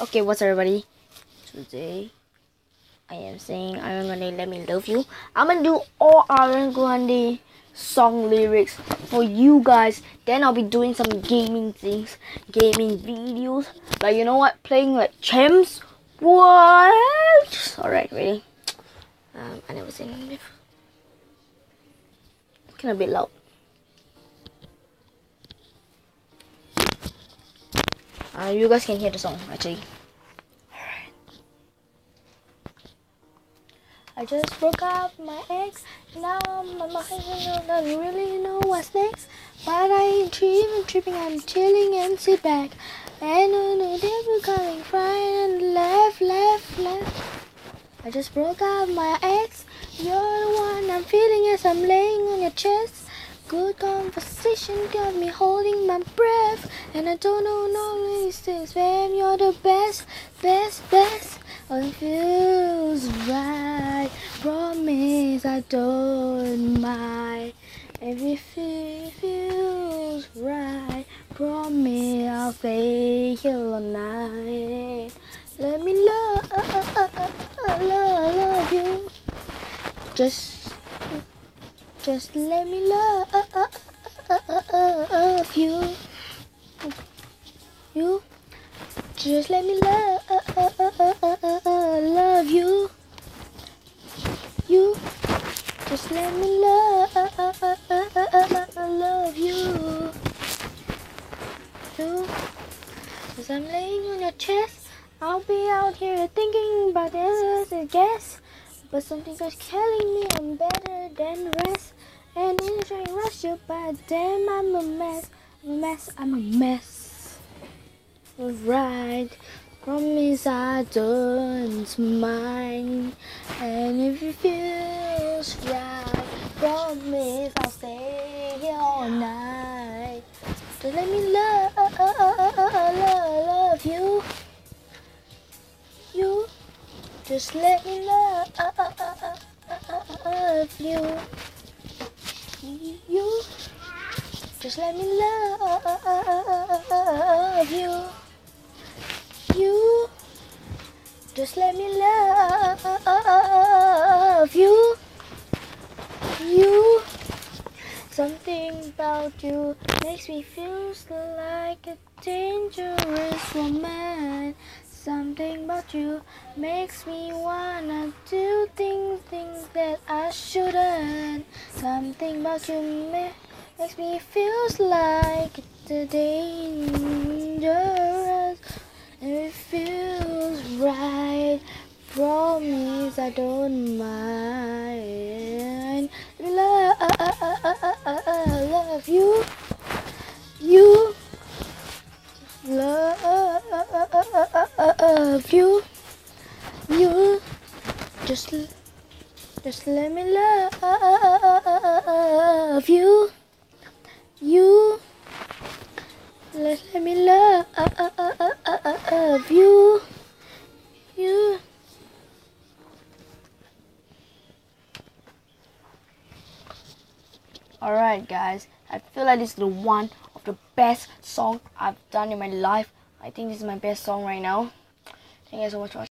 Okay, what's everybody? Today, I am saying Ariana Grande, let me love you. I'm gonna do all Ariana Grande song lyrics for you guys. Then I'll be doing some gaming things, gaming videos. Like, you know what? Playing like champs. What? Alright, ready? Um, I never seen it before. Kind of a bit loud. Uh, you guys can hear the song actually. I just broke up my ex. Now my mind doesn't really know what's next. But I ain't tripping, tripping. I'm chilling and sit back. And know they were coming, crying and left, left, laugh. I just broke up my ex. You're the one I'm feeling as I'm laying on your chest. Good conversation got me holding my breath. And I don't know no reasons, babe. You're the best, best, best. Oh, it feels right. Promise I don't mind. Everything feels right. Promise I'll stay here all night. Let me love, uh, uh, uh, love, love you. Just just let me love you. You. Just let me love love you. You. Just let me love love you. You. As I'm laying on your chest, I'll be out here thinking about this, I guess. But something that's telling me I'm better than rest. And in a train rush you, but damn, I'm a mess. I'm a mess, I'm a mess. Right, promise I don't mind. And if it feels right, promise I'll stay here all night. So let me love, love love you. You. Just let me love you. You. Just let me love you. You. Just let me love you. You. Something about you makes me feel like a dangerous woman. Something about you makes me wanna do things, things that I shouldn't. Something about you ma- makes me feels like a dangerous. And it feels right. Promise I don't mind. Love, love you, you. Love you, you. Just, just let me love you, you. Let, let me love uh, uh, uh, you, you. Alright guys, I feel like this is the one of the best song I've done in my life. I think this is my best song right now. Thank you guys so much for watching.